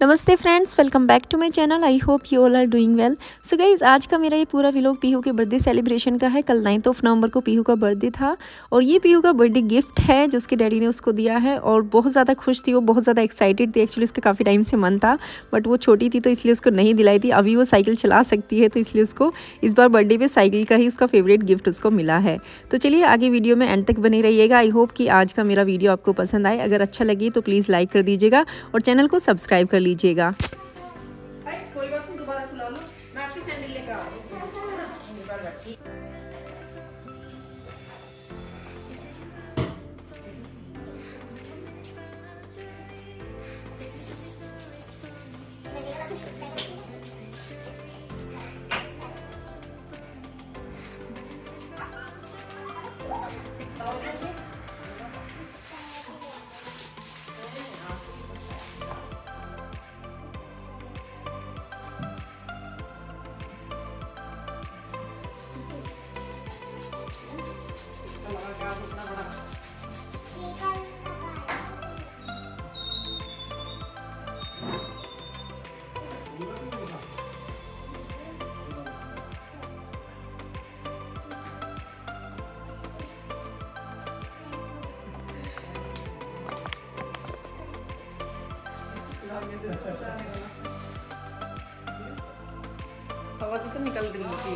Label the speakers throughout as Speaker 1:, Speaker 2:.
Speaker 1: नमस्ते friends welcome back to my channel I hope you all are doing well so guys आज का मेरा ये पूरा व्लॉग पीहू के बर्थडे सेलिब्रेशन का है। कल नाइन्थ ऑफ़ नवंबर को पीहू का बर्थडे था। और ये पीहू का बर्थडे गिफ्ट है, जो उसके डैडी ने उसको दिया है। और बहुत ज़्यादा खुश थी वो, बहुत ज़्यादा एक्साइटेड थी। एक्चुअली उसका काफ़ी टाइम से मन था बट वो छोटी थी तो इसलिए उसको नहीं दिलाई थी। अभी वो साइकिल चला सकती है तो इसलिए उसको इस बार बर्थडे पर साइकिल का ही उसका फेवरेट गिफ्ट उसको मिला है। तो चलिए आगे वीडियो में एंड तक बने रहिएगा। आई होप कि आज का मेरा वीडियो आपको पसंद आए। अगर अच्छा लगे तो प्लीज़ लाइक कर दीजिएगा और चैनल को सब्सक्राइब कर लीजिएगा।
Speaker 2: हवा से तो निकल रही थी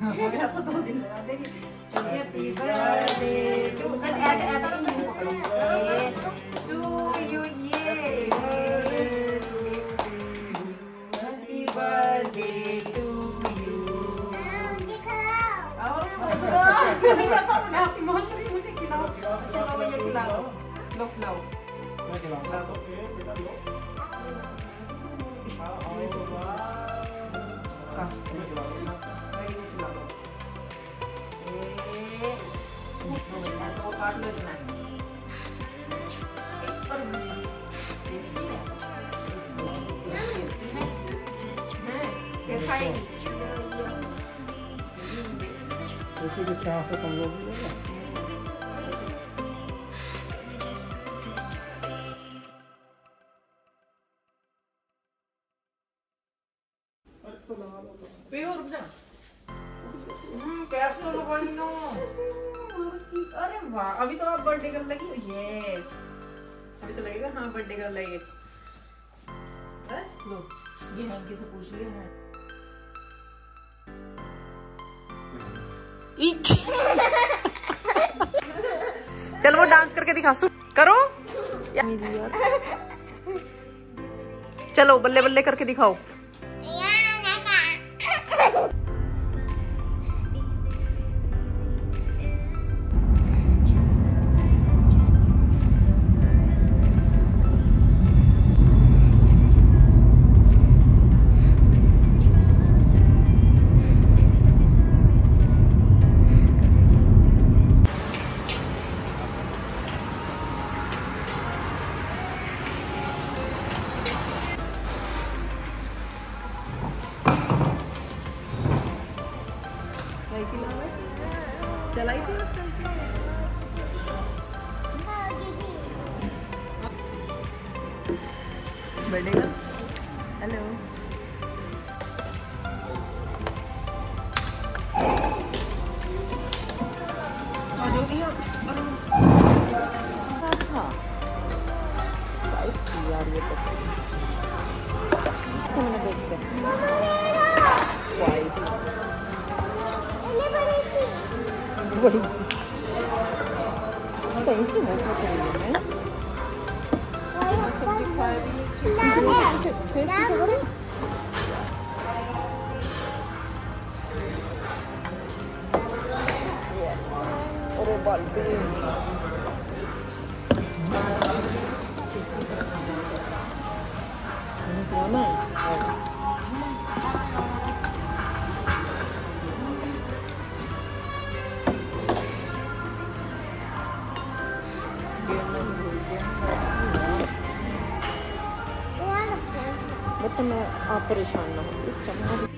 Speaker 2: Happy birthday to em em em sao nó to you yeah Happy birthday to you Oh, kita tahu nak mau ni mesti kita coba bayar kita lok lok. Lok lok. मुझे खिलाओ चलो भैया खिलाओ लो खिलाओ
Speaker 3: देखिए कि क्या से कम लोग मिलेगा
Speaker 2: अरे वाह अभी तो आप बर्थडे कर लगी ये अभी तो लगेगा हाँ बर्थडे कर लगे। बस लो ये है इनके से पूछ लिया है। चल वो डांस करके दिखा सु करो। चलो बल्ले बल्ले करके दिखाओ। चलाई थी उस हेलो आराम से हाँ। 그걸 있어. 내가 인식 못 해서 이거는. 나는 오르발 그린 그러면 तो मैं आप परेशान ना हो।